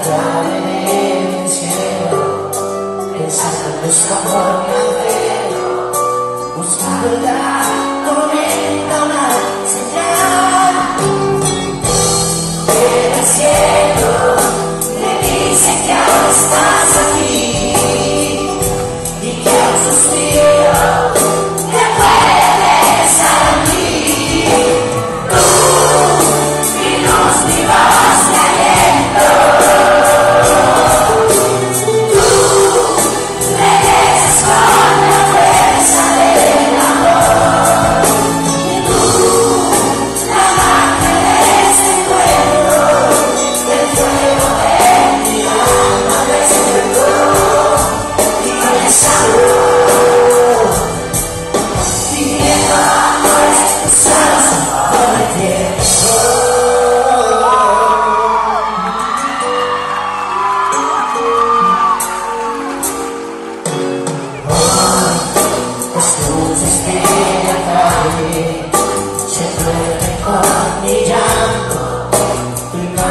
la llave del cielo, el santo amor mi anhelo, buscando la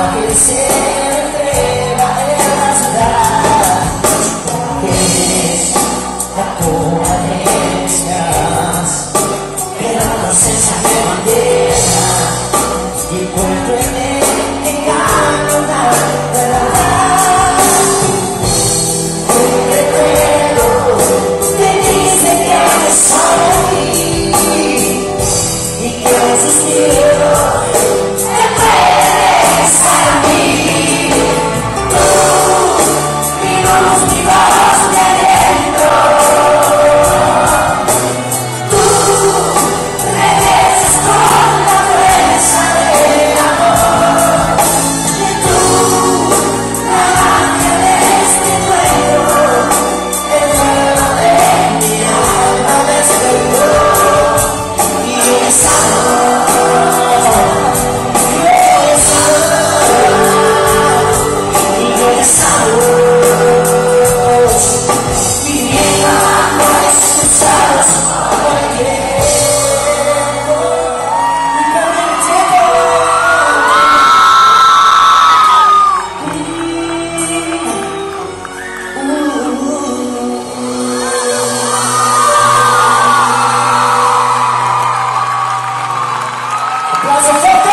acontecer. Nossa,